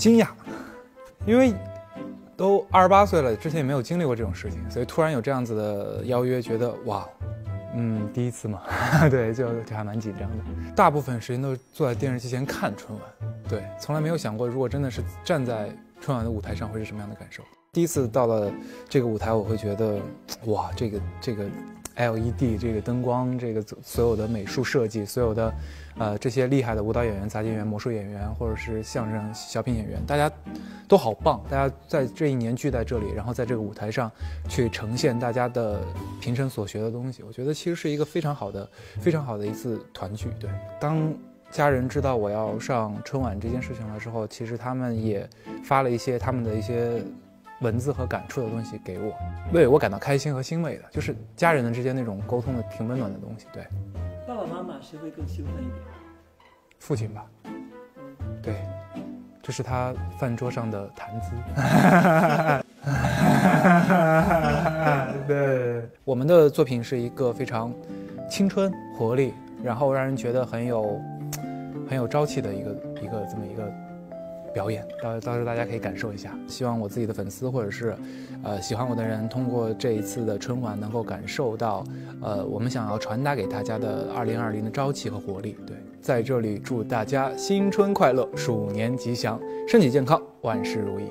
惊讶，因为都二十八岁了，之前也没有经历过这种事情，所以突然有这样子的邀约，觉得哇，嗯，第一次嘛，对，就就还蛮紧张的。大部分时间都是坐在电视机前看春晚，对，从来没有想过如果真的是站在春晚的舞台上会是什么样的感受。第一次到了这个舞台，我会觉得，哇，这个这个。LED 这个灯光，这个所有的美术设计，所有的，呃，这些厉害的舞蹈演员、杂技演员、魔术演员，或者是相声小品演员，大家都好棒！大家在这一年聚在这里，然后在这个舞台上去呈现大家的平生所学的东西，我觉得其实是一个非常好的、非常好的一次团聚。对，当家人知道我要上春晚这件事情的时候，其实他们也发了一些他们的一些。文字和感触的东西给我，为我感到开心和欣慰的，就是家人们之间那种沟通的挺温暖的东西。对，爸爸妈妈谁会更兴奋一点？父亲吧。对，这是他饭桌上的谈资。对，我们的作品是一个非常青春活力，然后让人觉得很有很有朝气的一个一个这么一个。表演，到到时候大家可以感受一下。希望我自己的粉丝或者是，呃，喜欢我的人，通过这一次的春晚，能够感受到，呃，我们想要传达给大家的二零二零的朝气和活力。对，在这里祝大家新春快乐，鼠年吉祥，身体健康，万事如意。